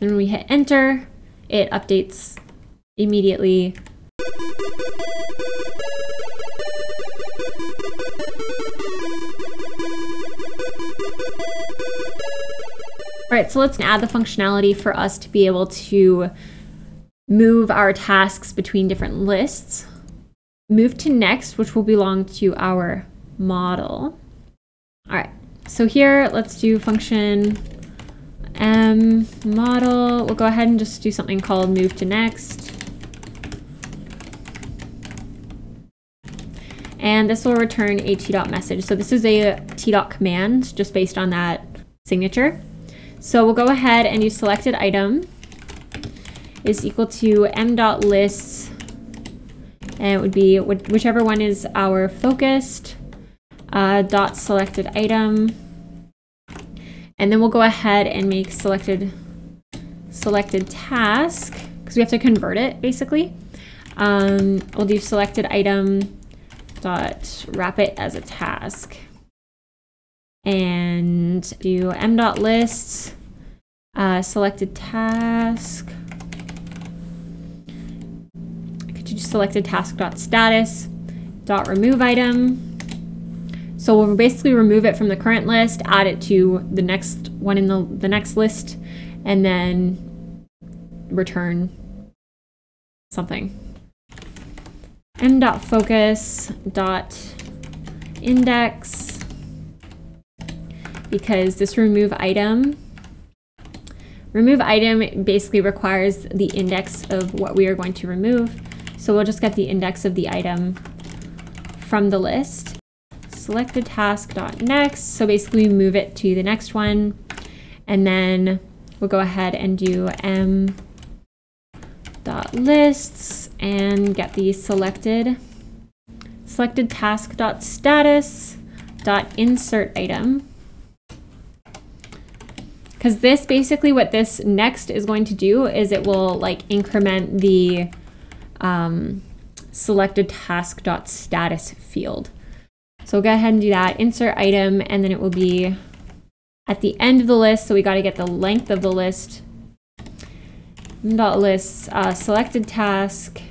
And when we hit enter, it updates immediately. All right, so let's add the functionality for us to be able to move our tasks between different lists. Move to next, which will belong to our model. All right, so here let's do function m model. We'll go ahead and just do something called move to next. And this will return a tea dot message. So this is a tea dot command just based on that signature. So we'll go ahead and use selected item is equal to m dot lists, and it would be whichever one is our focused uh, dot selected item, and then we'll go ahead and make selected selected task because we have to convert it basically. Um, we'll do selected item dot wrap it as a task. And do m dot lists uh, selected task. Could you selected task dot status dot remove item so we'll basically remove it from the current list add it to the next one in the the next list and then return something m dot focus dot index because this remove item remove item basically requires the index of what we are going to remove. So we'll just get the index of the item from the list. Selected task dot next. So basically we move it to the next one. And then we'll go ahead and do m dot lists and get the selected selected task dot status dot insert item because this basically what this next is going to do is it will like increment the um, selected task dot status field. So go ahead and do that, insert item, and then it will be at the end of the list. So we got to get the length of the list. Dot list uh, selected task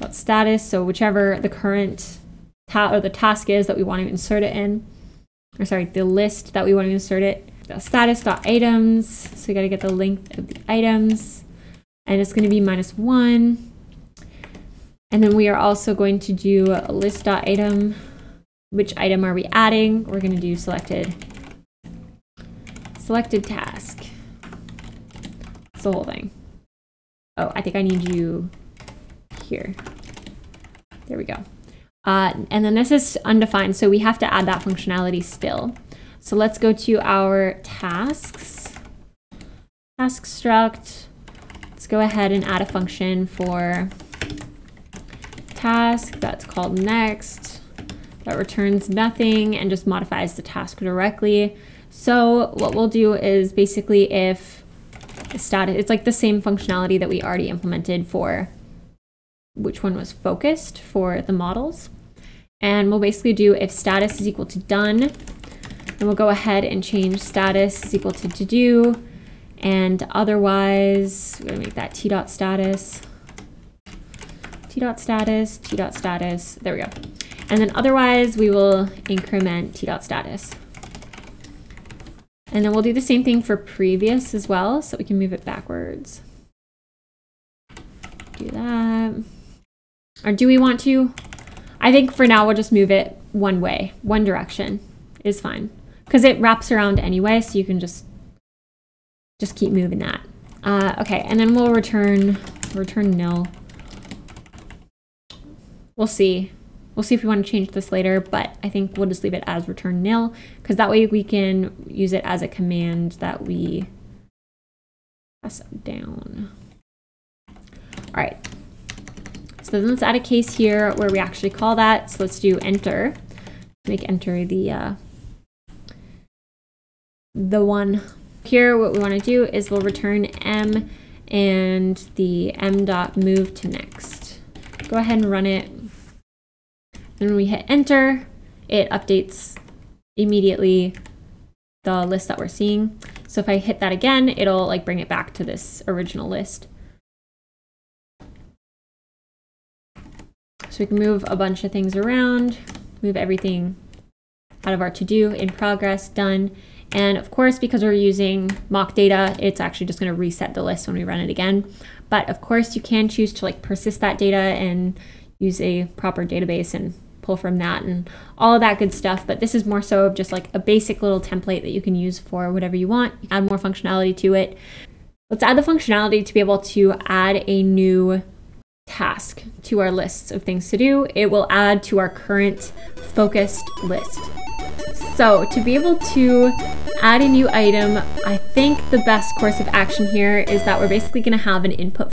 dot status. So whichever the current ta or the task is that we want to insert it in, or sorry, the list that we want to insert it status dot items. So we got to get the length of the items and it's going to be minus one. And then we are also going to do list dot item. Which item are we adding? We're going to do selected selected task. It's the whole thing. Oh, I think I need you here. There we go. Uh, and then this is undefined, so we have to add that functionality still. So let's go to our tasks. Task struct. Let's go ahead and add a function for task that's called next that returns nothing and just modifies the task directly. So what we'll do is basically if status, it's like the same functionality that we already implemented for which one was focused for the models. And we'll basically do if status is equal to done, then we'll go ahead and change status is equal to to do. And otherwise, we're gonna make that t dot status. T dot status, T dot status, there we go. And then otherwise we will increment T dot status. And then we'll do the same thing for previous as well, so we can move it backwards. Do that. Or do we want to? I think for now we'll just move it one way, one direction is fine because it wraps around anyway, so you can just just keep moving that. Uh, okay, and then we'll return return nil. We'll see. We'll see if we want to change this later, but I think we'll just leave it as return nil because that way we can use it as a command that we pass down. All right. So then let's add a case here where we actually call that. So let's do enter. Make enter the uh, the one. Here, what we want to do is we'll return m and the m dot move to next. Go ahead and run it. And when we hit enter, it updates immediately the list that we're seeing. So if I hit that again, it'll like bring it back to this original list. So we can move a bunch of things around, move everything out of our to-do, in progress, done. And of course, because we're using mock data, it's actually just gonna reset the list when we run it again. But of course, you can choose to like persist that data and use a proper database and pull from that and all of that good stuff. But this is more so of just like a basic little template that you can use for whatever you want, add more functionality to it. Let's add the functionality to be able to add a new task to our lists of things to do. It will add to our current focused list. So to be able to add a new item, I think the best course of action here is that we're basically gonna have an input